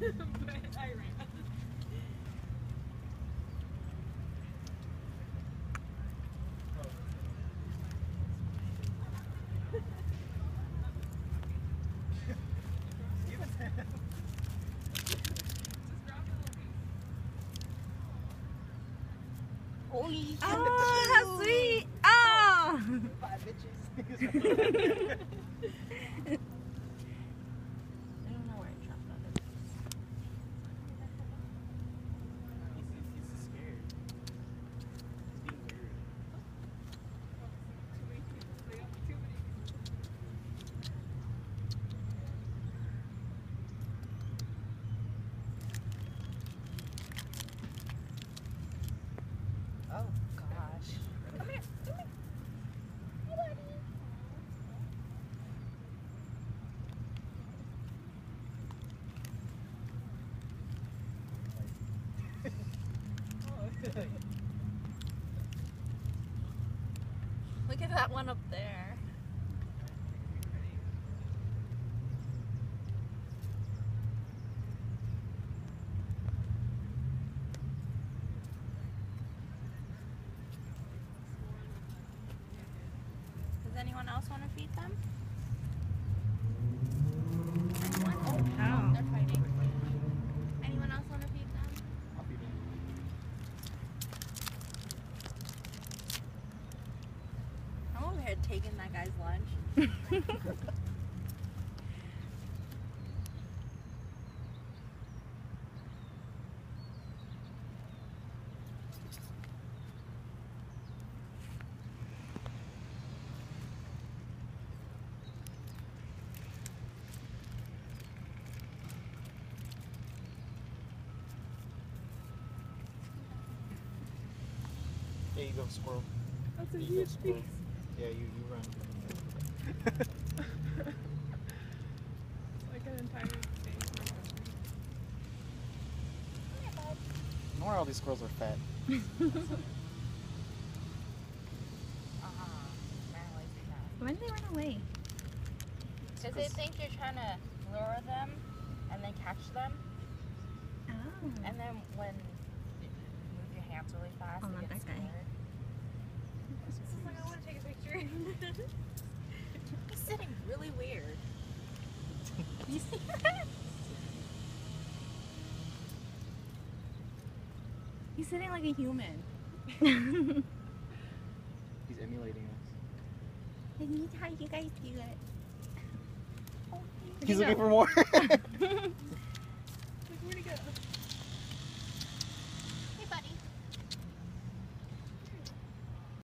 but I ran. Oh, how sweet! Oh! Five bitches. I don't know where I dropped that. He's, he's scared. He's being weird. Oh gosh. Look at that one up there. Does anyone else want to feed them? Anyone? Oh, they're fighting. Anyone else want to feed them? I'll feed him. I'm over here taking that guy's lunch. There you go, squirrel. That's a There you go, huge piece. Yeah, you, you run. It's like an entire day. No wonder all these squirrels are fat. When did they run away? Because they 'cause- think you're trying to lure them and then catch them. Oh. And then when you move really fast, Oh, they not get that guy. scared. This is like, I want to take a picture. He's sitting really weird. You see that? He's sitting like a human. He's emulating us. I need how you guys do it. Oh, He's looking for more.